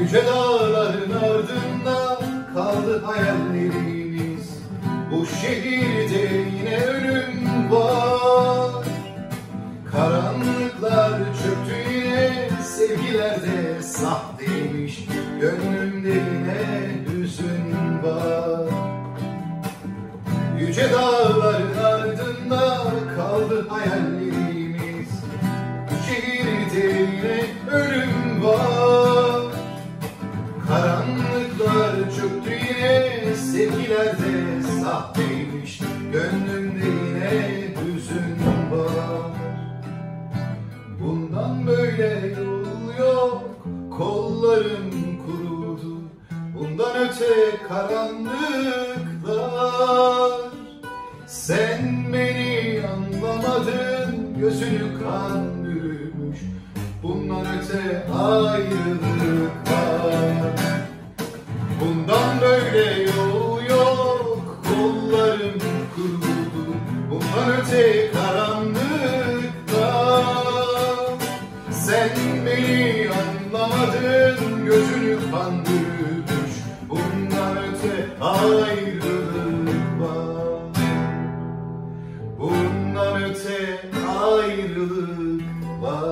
Yüce dağların ardında kaldı hayallerimiz. Bu şehirde yine ölüm var. Karanlıklar çöktü yine Sevgilerde sahteymiş Gönlümde yine hüzün var. Yüce dağların ardında kaldı hayallerimiz. Bu şehirde yine ölüm yine Sevgilerde sahteymiş Gönlümde yine hüzün var. Bundan böyle yol yok Kollarım kurudu. Bundan öte karanlıklar. Sen beni anlamadın Gözünü kan bürümüş. Bundan öte ayrılık Uzaktan öte karanlıkta Sen beni anlamadın Gözünü kandırmış Bundan öte ayrılık var Bundan öte ayrılık var